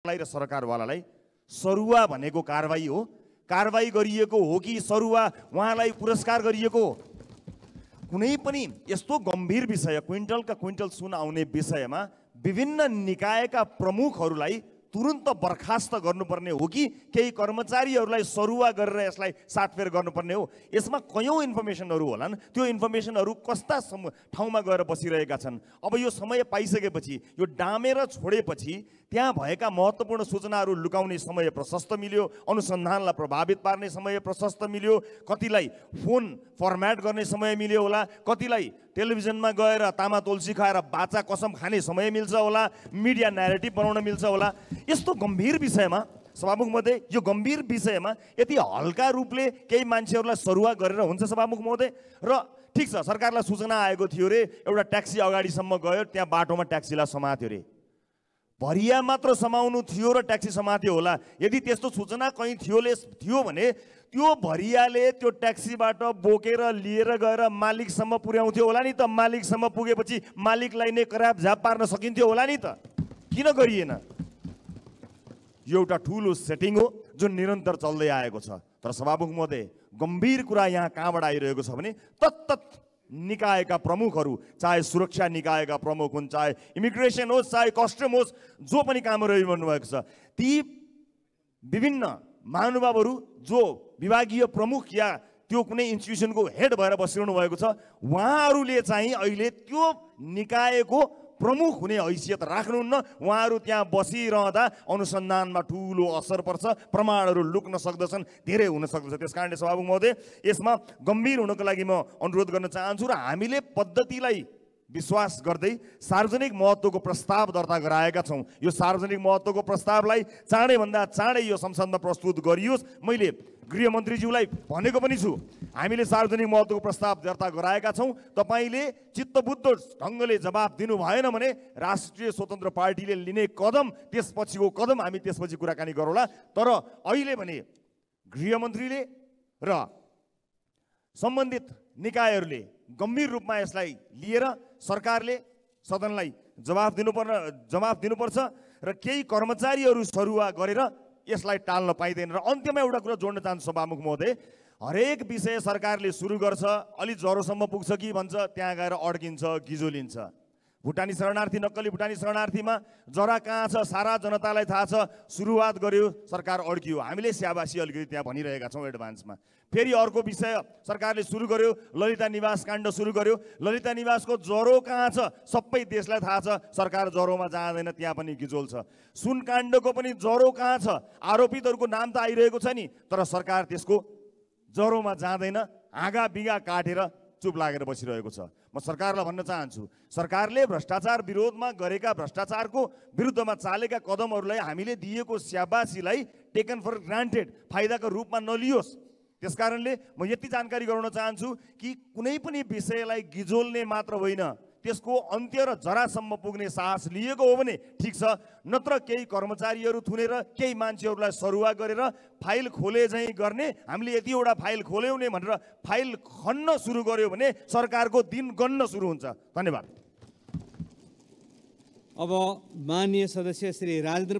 र सरकारवालालाई सरुवा भनेको कारवाही हो। कारवाही गरिएको हो कि सरुवा उहाँलाई पुरस्कार गरिएको कुनै पनि यस्तो गम्भीर विषय क्विन्टलका क्विन्टल सुन आउने विषयमा विभिन्न निकायका प्रमुखहरूलाई तुरुन्त बर्खास्त गर्नुपर्ने हो कि केही कर्मचारीहरूलाई सरुवा गरेर यसलाई साटफेर गर्नुपर्ने हो? यसमा कयौँ इन्फर्मेसनहरू होलान्? त्यो इन्फर्मेसनहरू कस्ता ठाउँमा गएर बसिरहेका छन्? अब यो समय पाइसकेपछि यो डामेर छोडेपछि त्यहाँ भएका महत्त्वपूर्ण सूचनाहरू लुकाउने समय प्रशस्त मिल्यो अनुसन्धानलाई प्रभावित पार्ने समय प्रशस्त मिल्यो कतिलाई फोन फर्म्याट गर्ने समय मिल्यो होला कतिलाई टेलिभिजनमा गएर तामा तुलसी खाएर बाचा कसम खाने समय मिल्छ होला मिडिया न्यारेटिभ बनाउन मिल्छ होला। यस्तो गम्भीर विषयमा सभामुख महोदय यो गम्भीर विषयमा यति हल्का रूपले केही मान्छेहरूलाई सरुवा गरेर हुन्छ सभामुख महोदय? र ठिक छ सरकारलाई सूचना आएको थियो रे एउटा ट्याक्सी अगाडिसम्म गयो त्यहाँ बाटोमा ट्याक्सीलाई समात्यो रे भरिया मात्र समाउनु थियो र ट्याक्सी समात्यो होला। यदि त्यस्तो सूचना कहीँ थियोले थियो भने त्यो भरियाले त्यो ट्याक्सीबाट बोकेर लिएर गएर मालिकसम्म पुर्याउँथ्यो होला नि त। मालिकसम्म पुगेपछि मालिकलाई नै कराप झाप पार्न सकिन्थ्यो होला नि त। किन गरिएन? यो एउटा ठुलो सेटिङ हो जुन निरन्तर चल्दै आएको छ। तर सभामुख महोदय गम्भीर कुरा यहाँ कहाँबाट आइरहेको छ भने तत्त निकायका प्रमुखहरू चाहे सुरक्षा निकायका प्रमुख हुन् चाहे इमिग्रेसन होस् चाहे कस्टम होस् जो पनि कामहरू भएको छ ती विभिन्न महानुभावहरू जो विभागीय प्रमुख या त्यो कुनै इन्स्टिट्युसनको हेड भएर बसिरहनु भएको छ उहाँहरूले चाहिँ अहिले त्यो निकायको प्रमुख हुने हैसियत राख्नुहुन्न। उहाँहरू त्यहाँ बसिरहँदा अनुसन्धानमा ठुलो असर पर्छ प्रमाणहरू लुक्न सक्दछन् धेरै हुन सक्दछ। त्यस कारणले सभामुख महोदय यसमा गम्भीर हुनको लागि म अनुरोध गर्न चाहन्छु र हामीले पद्धतिलाई विश्वास गर्दै सार्वजनिक महत्त्वको प्रस्ताव दर्ता गराएका छौँ। यो सार्वजनिक महत्त्वको प्रस्तावलाई चाँडैभन्दा चाँडै यो संसदमा प्रस्तुत गरियोस्। मैले गृहमन्त्रीज्यूलाई भनेको पनि छु। हामीले सार्वजनिक महत्त्वको प्रस्ताव दर्ता गराएका छौँ। तपाईँले चित्तबुद्ध ढङ्गले जवाब दिनु भएन भने राष्ट्रिय स्वतन्त्र पार्टीले लिने कदम त्यसपछिको कदम हामी त्यसपछि कुराकानी गरौँला। तर अहिले भने गृहमन्त्रीले र सम्बन्धित निकायहरूले गम्भीर रूपमा यसलाई लिएर सरकारले सदनलाई जवाफ दिनुपर्ने जवाफ दिनुपर्छ र केही कर्मचारीहरू सरुवा गरेर यसलाई टाल्न पाइँदैन र अन्त्यमा एउटा कुरा जोड्न चाहन्छु सभामुख महोदय। हरेक विषय सरकारले सुरु गर्छ अलि ज्वरोसम्म पुग्छ कि भन्छ त्यहाँ गएर अड्किन्छ गिजोलिन्छ। भुटानी शरणार्थी नक्कली भुटानी शरणार्थीमा जरा कहाँ छ? सारा जनतालाई थाहा छ। सुरुवात गर्यो सरकार अड्कियो। हामीले स्याबासी अलिकति त्यहाँ भनिरहेका छौँ एडभान्समा। फेरि अर्को विषय सरकारले सुरु गर्यो ललिता निवास काण्ड सुरु गर्यो। ललिता निवासको ज्वरो कहाँ छ? सबै देशलाई थाहा छ। सरकार ज्वरोमा जाँदैन त्यहाँ पनि गिजोल छ। सुन काण्डको पनि ज्वरो कहाँ छ? आरोपितहरूको नाम त आइरहेको छ नि। तर सरकार त्यसको ज्वरोमा जाँदैन। हाँगा बिगा काटेर चुप लागेर बसिरहेको छ। म सरकारलाई भन्न चाहन्छु, सरकारले भ्रष्टाचार विरोधमा गरेका भ्रष्टाचारको विरुद्धमा चालेका कदमहरूलाई हामीले दिएको स्याबासीलाई टेकन फर ग्रान्टेड फाइदाको रूपमा नलियोस्। में नलिओस्स म यति जानकारी गराउन चाहन्छु कि कुनै पनि विषयलाई गिजोल्ने मात्र होइन। त्यसको अन्त्य र जरासम्म पुग्ने साहस लिएको हो भने ठिक छ। नत्र केही कर्मचारीहरू थुनेर केही मान्छेहरूलाई सरुवा गरेर फाइल खोले झैँ गर्ने हामीले यतिवटा फाइल खोल्यौँ नि भनेर फाइल खन्न सुरु गर्यो भने सरकारको दिन गन्न सुरु हुन्छ। धन्यवाद। अब माननीय सदस्य श्री राजेन्द्र